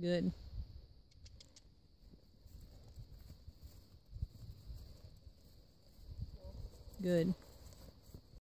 Good. Good.